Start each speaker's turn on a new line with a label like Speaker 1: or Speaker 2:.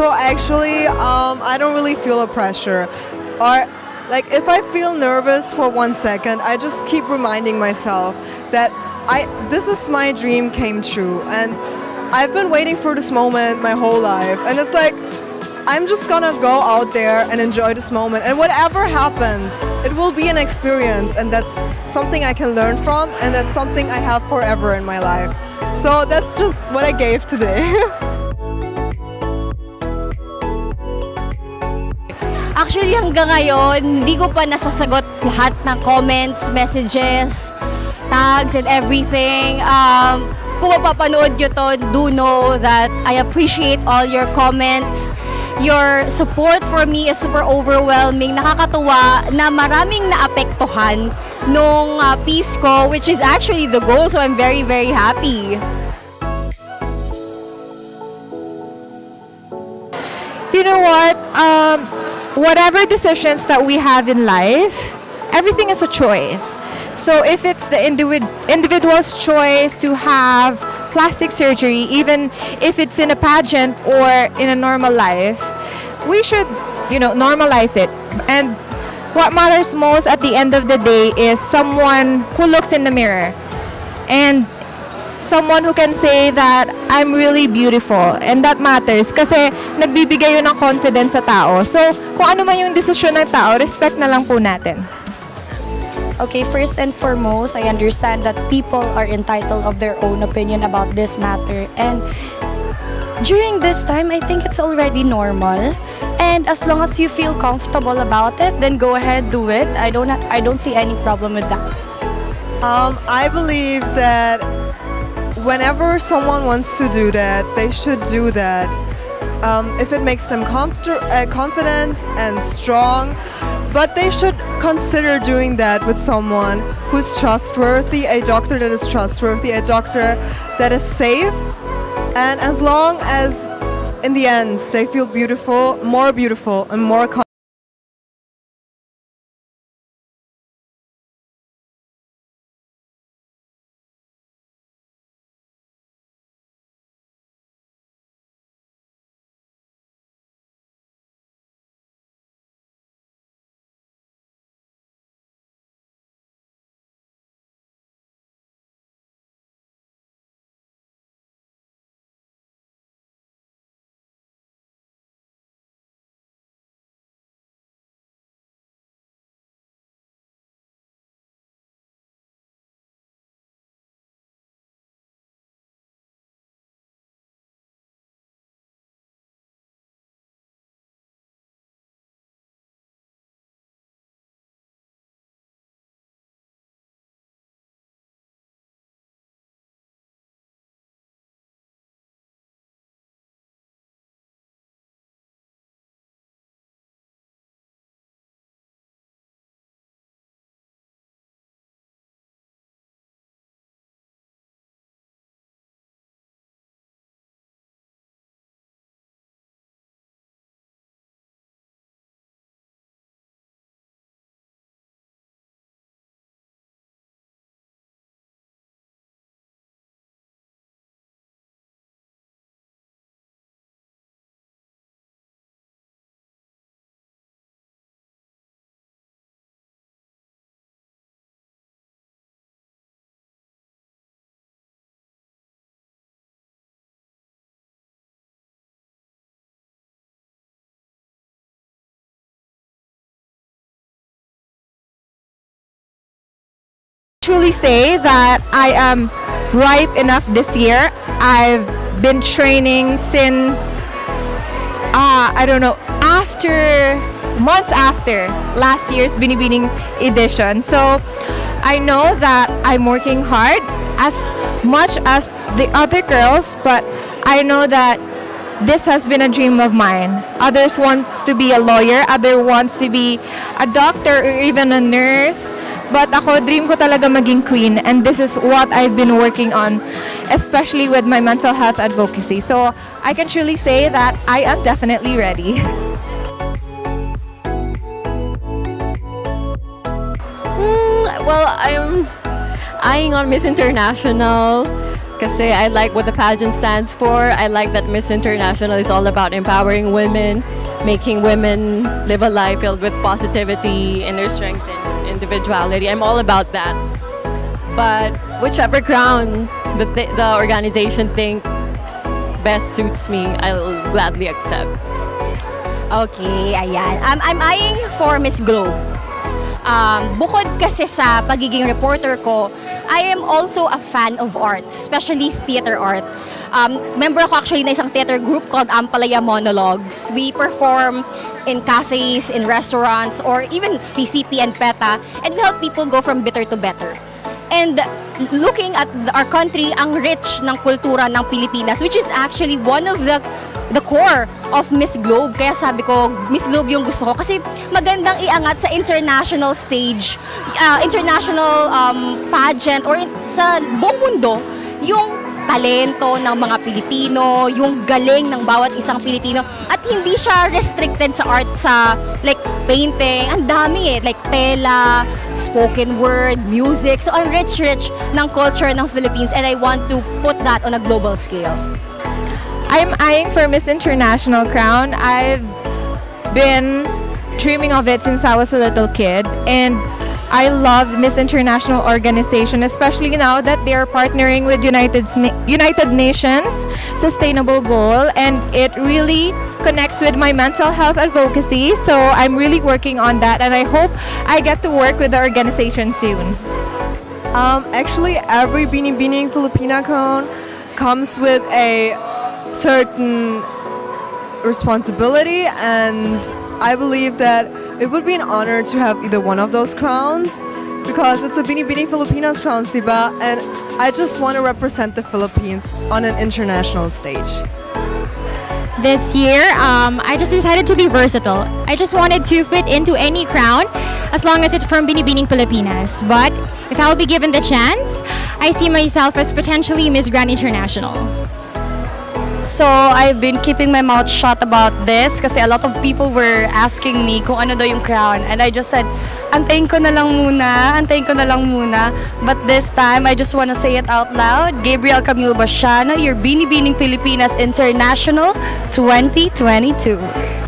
Speaker 1: So actually, um, I don't really feel a pressure. Or like if I feel nervous for one second, I just keep reminding myself that I this is my dream came true and I've been waiting for this moment my whole life. And it's like I'm just gonna go out there and enjoy this moment. And whatever happens, it will be an experience and that's something I can learn from and that's something I have forever in my life. So that's just what I gave today.
Speaker 2: Actually, hanggang ngayon, hindi ko pa nasasagot lahat ng comments, messages, tags, and everything. Um, kung mapapanood nyo to, do know that I appreciate all your comments. Your support for me is super overwhelming. Nakakatuwa na maraming naapektuhan nung uh, piece ko, which is actually the goal. So I'm very, very happy.
Speaker 3: you know what? Um, whatever decisions that we have in life, everything is a choice. So if it's the individ- individual's choice to have plastic surgery, even if it's in a pageant or in a normal life, we should, you know, normalize it. And what matters most at the end of the day is someone who looks in the mirror and someone who can say that I'm really beautiful and that matters kasi nagbibigay yun ng confidence sa tao. So, kung ano man yung desisyon ng tao, respect na lang po natin.
Speaker 4: Okay, first and foremost, I understand that people are entitled of their own opinion about this matter. And during this time, I think it's already normal. And as long as you feel comfortable about it, then go ahead, do it. I don't, I don't see any problem with that.
Speaker 1: Um, I believe that whenever someone wants to do that, they should do that. Um, if it makes them uh, confident and strong, but they should consider doing that with someone who's trustworthy, a doctor that is trustworthy, a doctor that is safe, and as long as in the end they feel beautiful, more beautiful, and more.
Speaker 3: Truly say that I am ripe enough this year. I've been training since uh, I don't know after months after last year's Binibining edition. So I know that I'm working hard as much as the other girls, but I know that this has been a dream of mine. Others wants to be a lawyer, other wants to be a doctor or even a nurse. But ako, dream ko talaga maging queen and this is what I've been working on, especially with my mental health advocacy. So I can truly say that I am definitely ready.
Speaker 5: Mm, well, I'm eyeing on Miss International Kasi I like what the pageant stands for. I like that Miss International is all about empowering women, making women live a life filled with positivity, and inner strength, and individuality. I'm all about that. But whichever crown the, th- the organization thinks best suits me, I'll gladly accept.
Speaker 2: Okay, ayan. Um, I'm eyeing for Miss Globe. Um, bukod kasi sa pagiging reporter ko, I am also a fan of art, especially theater art. Um, member ako actually na isang theater group called Ampalaya Monologues. We perform in cafes, in restaurants, or even CCP and PETA, and we help people go from bitter to better. And looking at our country, ang rich ng kultura ng Pilipinas, which is actually one of the the core of Miss Globe. Kaya sabi ko, Miss Globe yung gusto ko. Kasi magandang iangat sa international stage, uh, international um, pageant, or in- sa buong mundo, yung talento ng mga Pilipino, yung galing ng bawat isang Pilipino, at hindi siya restricted sa art, sa like painting, ang dami eh, like tela, spoken word, music, so ang rich-rich ng culture ng Philippines and I want to put that on a global scale.
Speaker 3: I'm eyeing for Miss International crown. I've been dreaming of it since I was a little kid and I love Miss International organization especially now that they are partnering with United United Nations sustainable goal and it really connects with my mental health advocacy so I'm really working on that and I hope I get to work with the organization soon.
Speaker 1: Um, actually, every Binibining Filipina crown comes with a certain responsibility, and I believe that it would be an honor to have either one of those crowns because it's a Binibining Filipinas crown, Siba, and I just want to represent the Philippines on an international stage.
Speaker 6: this year, um, I just decided to be versatile. I just wanted to fit into any crown as long as it's from Binibining Filipinas. But if I'll be given the chance, I see myself as potentially Miss Grand International.
Speaker 4: So, I've been keeping my mouth shut about this kasi a lot of people were asking me kung ano daw yung crown. And I just said, antayin ko na lang muna, antayin ko na lang muna. But this time, I just want to say it out loud. Gabriel Camille Basiana, your Binibining Pilipinas International 2022.